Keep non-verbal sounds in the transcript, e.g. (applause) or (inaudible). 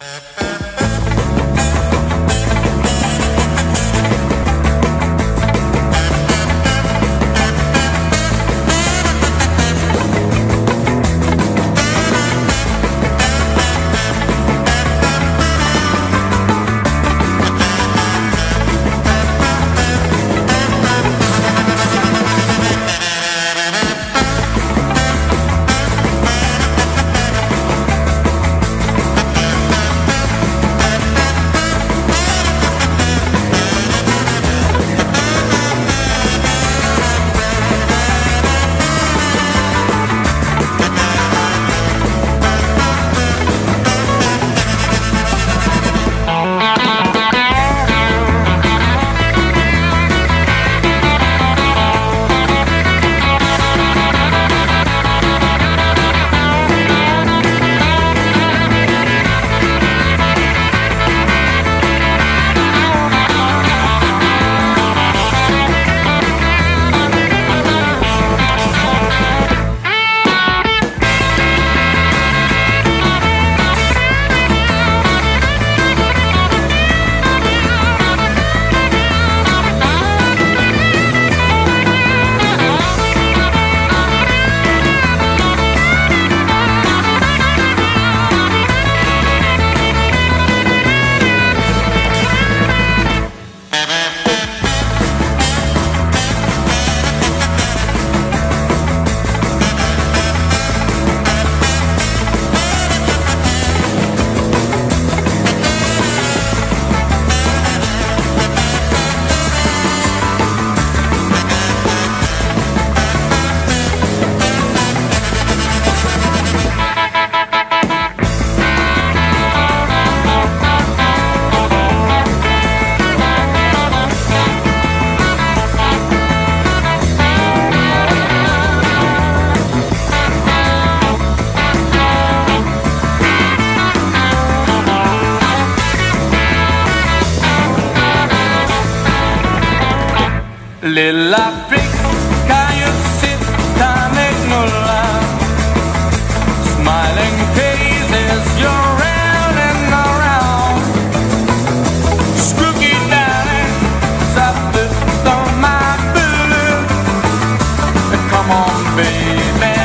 Uh-huh. (laughs) Little pig, can you sit down, and ignore Smiling faces, you're round and around. Spooky darling, ça on my ma bulle. Come on, baby.